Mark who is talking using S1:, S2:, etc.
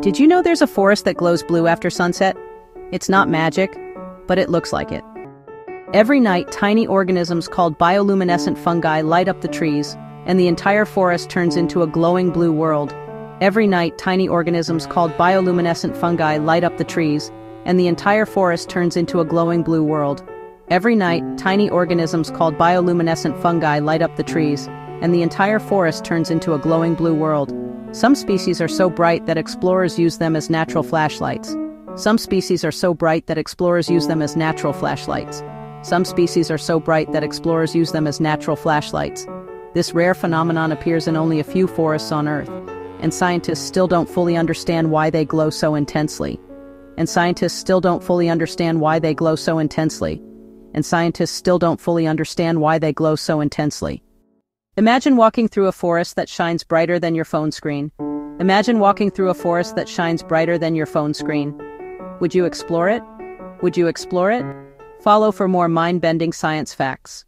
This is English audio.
S1: Did you know there's a forest that glows blue after sunset? It's not magic, but it looks like it. Every night, tiny organisms called bioluminescent fungi light up the trees, and the entire forest turns into a glowing blue world. Every night, tiny organisms called bioluminescent fungi light up the trees, and the entire forest turns into a glowing blue world. Every night, tiny organisms called bioluminescent fungi light up the trees, and the entire forest turns into a glowing blue world. Some species are so bright that explorers use them as natural flashlights. Some species are so bright that explorers use them as natural flashlights. Some species are so bright that explorers use them as natural flashlights. This rare phenomenon appears in only a few forests on Earth, and scientists still don't fully understand why they glow so intensely. And scientists still don't fully understand why they glow so intensely. And scientists still don't fully understand why they glow so intensely. Imagine walking through a forest that shines brighter than your phone screen. Imagine walking through a forest that shines brighter than your phone screen. Would you explore it? Would you explore it? Follow for more mind-bending science facts.